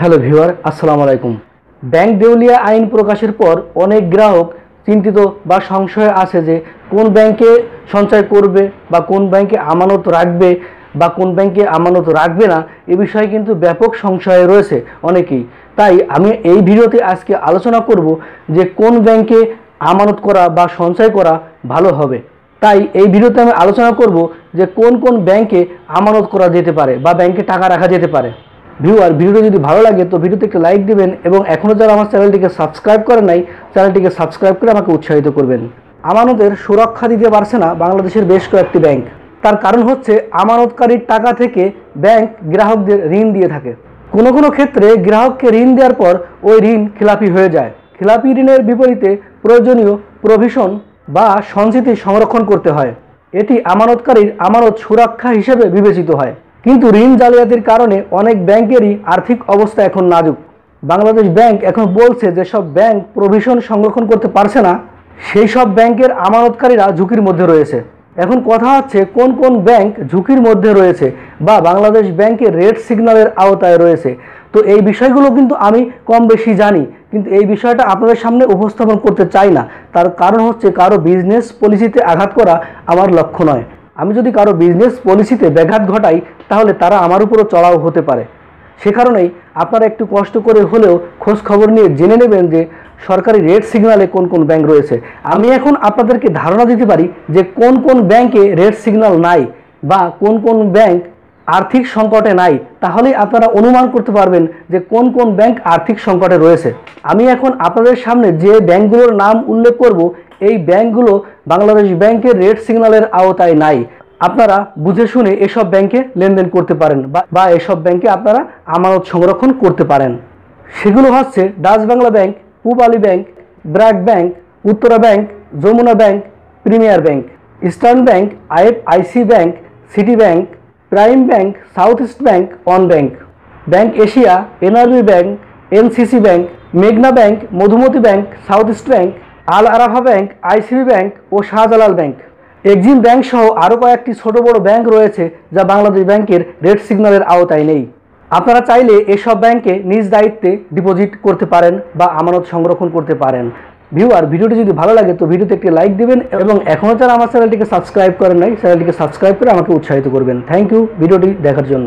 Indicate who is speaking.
Speaker 1: Hello viewer, আসসালামু আলাইকুম। Bank দেউলিয়া আইন প্রকাশের পর অনেক গ্রাহক চিন্তিত বা সংশয়ে আছে যে কোন ব্যাংকে সঞ্চয় করবে বা কোন ব্যাংকে আমানত রাখবে বা কোন ব্যাংকে আমানত রাখবে না, এ বিষয়ে কিন্তু ব্যাপক সংশয়ে রয়েছে অনেকেই। তাই আমি এই ভিডিওতে আজকে আলোচনা করব যে কোন ব্যাংকে আমানত করা বা সঞ্চয় করা ভালো হবে। তাই এই ভিডিওতে আমি আলোচনা করব যে কোন কোন ব্যাংকে আমানত করা যেতে পারে বা ব্যাংকে টাকা রাখা যেতে পারে। ভিউয়ার ভিডিওটা যদি ভালো লাগে, তো ভিডিওতে একটা লাইক দিবেন এবং এখনও যারা আমার চ্যানেলটিকে সাবস্ক্রাইব করে নাই, চ্যানেলটিকে সাবস্ক্রাইব করে আমাকে উৎসাহিত করবেন। আমানতের সুরক্ষা দিতে পারছে না বাংলাদেশের বেশ কয়েকটি ব্যাংক তার কারণ হচ্ছে আমানতকারীর টাকা থেকে ব্যাংক গ্রাহকদের ঋণ দিয়ে থাকে। কোনো কোনো ক্ষেত্রে গ্রাহককে ঋণ দেওয়ার পর ওই ঋণ খেলাপি হয়ে যায়। খেলাপি ঋণের বিপরীতে প্রয়োজনীয় প্রভিশন বা সঞ্চিতি সংরক্ষণ করতে হয়। এটি আমানতকারীর আমানত সুরক্ষা হিসেবে বিবেচিত হয়। কিন্তু ঋণ জালিয়াতির কারণে অনেক ব্যাংকেরই আর্থিক অবস্থা এখন নাজুক। বাংলাদেশ ব্যাংক এখন বলছে যে সব ব্যাংক প্রভিশন সংরক্ষণ করতে পারছে না, সেই সব ব্যাংকের আমানতকারীরা ঝুঁকির মধ্যে রয়েছে। এখন কথা হচ্ছে কোন কোন ব্যাংক ঝুঁকির মধ্যে রয়েছে বা বাংলাদেশ ব্যাংকের রেড সিগন্যালের আওতায় রয়েছে। তো এই বিষয়গুলো কিন্তু আমি কম বেশি জানি, কিন্তু এই বিষয়টা আপনাদের সামনে উপস্থাপন করতে চাই না। তার কারণ হচ্ছে কারও বিজনেস পলিসিতে আঘাত করা আমার লক্ষ্য নয়। আমি যদি কারও বিজনেস পলিসিতে ব্যাঘাত ঘটাই, তাহলে তারা আমার উপরও চড়াও হতে পারে। সে কারণেই আপনারা একটু কষ্ট করে হলেও খোঁজ খবর নিয়ে জেনে নেবেন যে সরকারি রেড সিগন্যালে কোন কোন ব্যাংক রয়েছে। আমি এখন আপনাদেরকে ধারণা দিতে পারি যে কোন কোন ব্যাংকে রেড সিগন্যাল নাই বা কোন কোন ব্যাংক আর্থিক সংকটে নাই। তাহলেই আপনারা অনুমান করতে পারবেন যে কোন কোন ব্যাংক আর্থিক সংকটে রয়েছে। আমি এখন আপনাদের সামনে যে ব্যাংকগুলোর নাম উল্লেখ করব এই ব্যাংকগুলো বাংলাদেশ ব্যাংকের রেড সিগন্যালের আওতায় নাই। আপনারা বুঝে শুনে এসব ব্যাংকে লেনদেন করতে পারেন বা- এসব ব্যাংকে আপনারা আমানত সংরক্ষণ করতে পারেন। সেগুলো হচ্ছে Dutch Bangla Bank, Pubali Bank, BRAC Bank, Uttara Bank, Jamuna Bank, Premier Bank, Eastern Bank IFIC Bank, City Bank, Prime Bank, South East Bank One Bank. Bank Asia, NRB Bank, NCC Bank, মেঘনা Bank, Madhumati Bank, South East Bank Al Arafah Bank, ICB Bank ও Shahjalal bank. Exim bank সহ আরও কয়েকটি ছোট বড় bank রয়েছে যা বাংলাদেশ ব্যাংকের red সিগন্যালের আওতায় নেই। আপনারা চাইলে এসব ব্যাংকে নিজ দায়িত্বে ডিপোজিট করতে পারেন বা আমানত সংরক্ষণ করতে পারেন। ভিউয়ার, ভিডিওটি যদি ভালো লাগে তো ভিডিওতে একটি লাইক দিবেন এবং এখনও যারা আমার চ্যানেলটিকে সাবস্ক্রাইব করেন নাই, চ্যানেলটিকে সাবস্ক্রাইব করে আমাকে উৎসাহিত করবেন। থ্যাংক ইউ ভিডিওটি দেখার জন্য।